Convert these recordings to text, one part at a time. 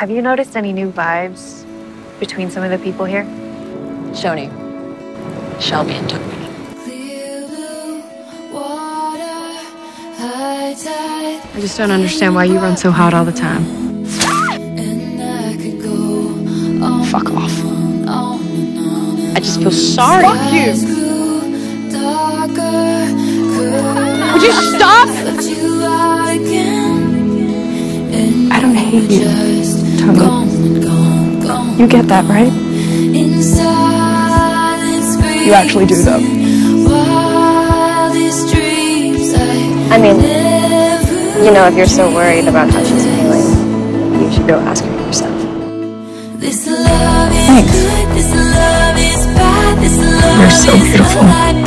Have you noticed any new vibes between some of the people here? Shoni, Shelby, and Toni. I just don't understand why you run so hot all the time. Fuck off. I just feel sorry. Fuck you! Would you stop? I don't hate you, Toni. You get that, right? You actually do, though. I mean, you know, if you're so worried about how she's feeling, you should go ask her yourself. Thanks. You're so beautiful.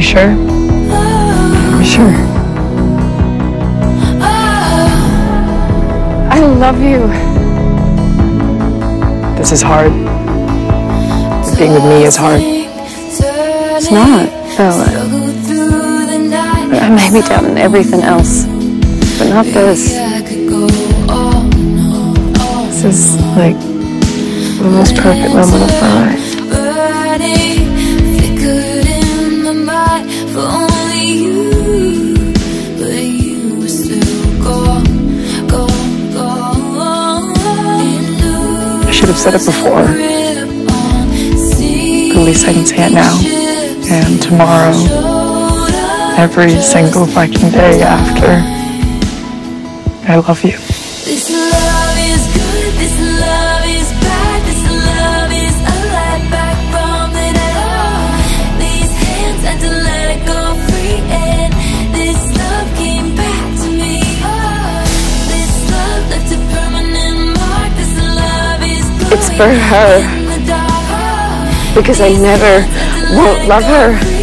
You sure? I'm sure. I love you. This is hard. Being with me is hard. It's not, though. I may be down in everything else, but not this. This is like the most perfect moment of my life. Have said it before. But at least I can say it now. And tomorrow, every single fucking day after. I love you. This love is good, this love is It's for her. Because I never won't love her.